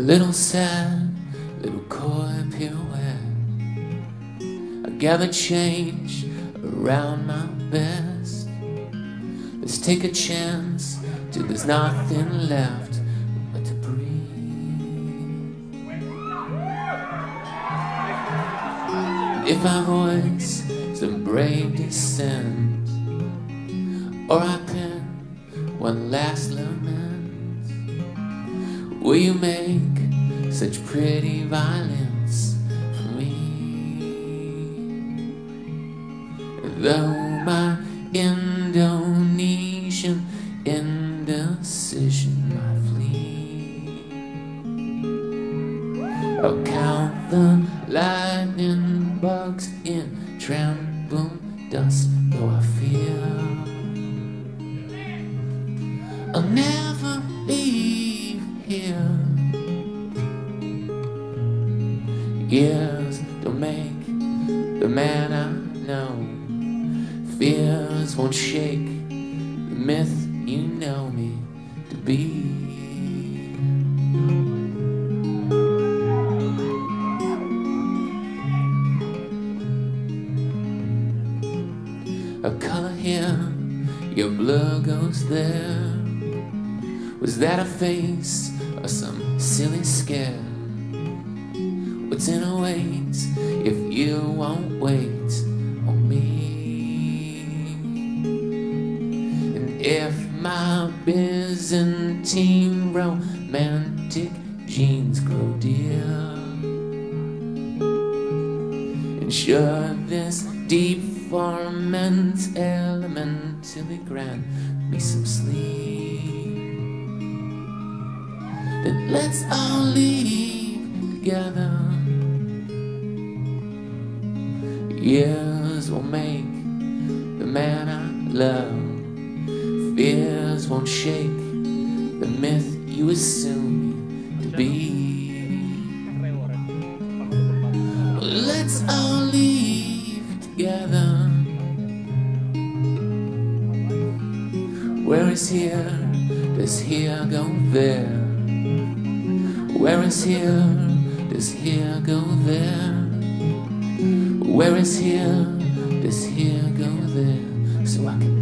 A little sad, little coy pirouette. I gather change around my best. Let's take a chance till there's nothing left but to breathe. If I voice some brave dissent, or I pen one last lament, will you make such pretty violence for me? Though my Indonesian indecision might flee, I'll count the lightning bugs in trembling dust, though I fear oh, I'll never Years don't make the man I know. Fears won't shake the myth you know me to be. A color here, your blur goes there. Was that a face or some silly scare? What's in if you won't wait on me? And if my Byzantine romantic genes grow dear, and sure this deep ferment elementally grant me some sleep then let's all leave together. Years will make the man I love. Fears won't shake the myth you assume me to be. Let's all leave together. Where is here? Does here go there? Where is here? Does here go there? Where is here? Does here go there? So I can.